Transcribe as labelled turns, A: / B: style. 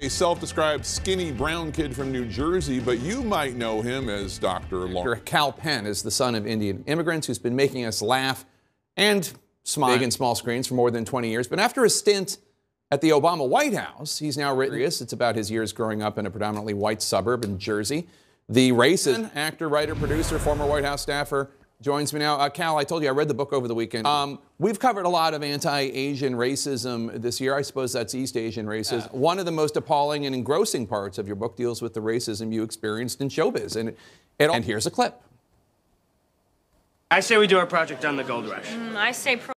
A: A self-described skinny brown kid from New Jersey, but you might know him as Dr. Lawrence.
B: Kal Penn is the son of Indian immigrants who's been making us laugh and smile big and small screens for more than 20 years. But after a stint at the Obama White House, he's now written it's about his years growing up in a predominantly white suburb in Jersey. The racist actor, writer, producer, former White House staffer joins me now. Uh, Kal, I told you I read the book over the weekend. Um, we've covered a lot of anti-Asian racism this year. I suppose that's East Asian racism. One of the most appalling and engrossing parts of your book deals with the racism you experienced in showbiz, and it, and here's a clip.
C: I say we do our project on the gold rush.
D: Mm, I say. Pro-